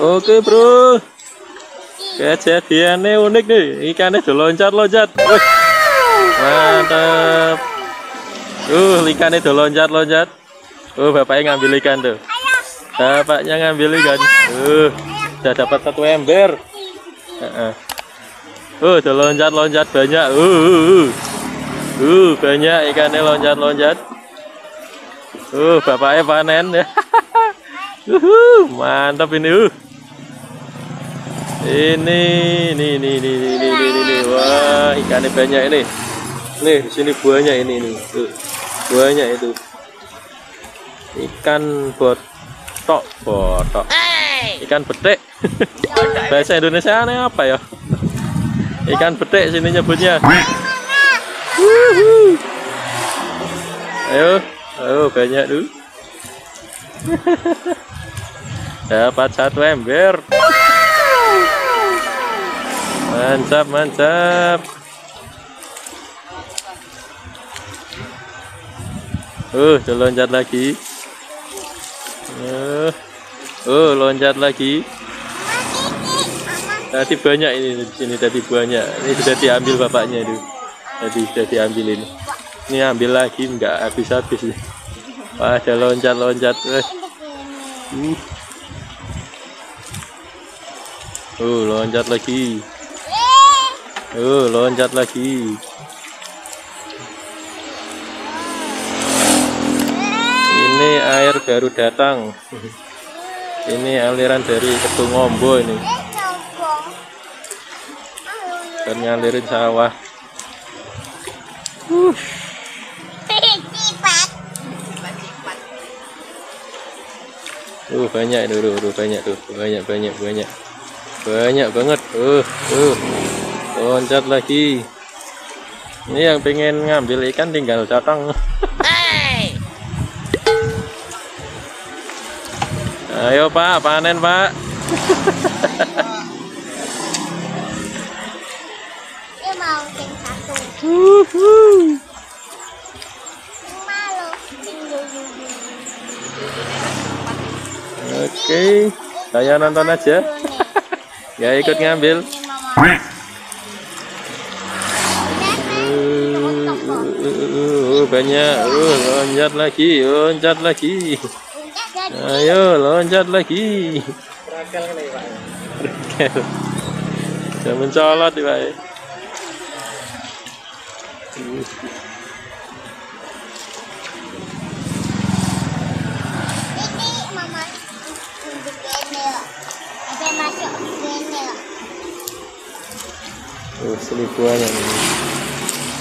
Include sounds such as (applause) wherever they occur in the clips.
Oke bro. Kejadiannya unik nih. Ikannya udah loncat-loncat Mantap. Uh ikannya udah loncat-loncat Uh bapaknya ngambil ikan tuh. Bapaknya ngambil ikan. Uh udah dapat satu ember. Uh -uh. Udah loncat-loncat banyak Uh, uh, uh. uh banyak ikannya loncat-loncat Uh bapaknya panen ya. (laughs) Uh, mantap ini uh. Ini ini ini ini ini ini, ini, ini. wah ikannya banyak ini. Nih di sini buahnya ini ini tuh. Buahnya itu. Ikan botok botok. Ikan betek bahasa Indonesia aneh apa ya? Ikan betek sini nyebutnya. Ayo ayo banyak tuh dapat satu ember. Mantap mantap. Uh uh loncat lagi. Uh uh loncat lagi. Tadi banyak ini di sini tadi banyak. Ini sudah diambil bapaknya itu tadi sudah diambil ini. Ini ambil lagi enggak habis-habis wah ada loncat-loncat uh. uh loncat lagi Uh, loncat lagi. Ini air baru datang. Ini aliran dari Kedungombo ini. Dan ngalirin sawah. Uh. Uh, banyak dulu, uh, banyak tuh, banyak banyak banyak. Banyak banget. Uh, uh. Loncat lagi. Ini yang pengen ngambil ikan tinggal datang. Hey. ayo pak panen pak Oke, saya nonton aja. ya ikut ngambil. uh, banyak. Uh, loncat lagi loncat lagi. Ayo loncat lagi. Jangan mencolot pak Sini buahnya nih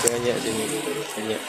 banyak sini banyak